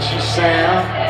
Sam.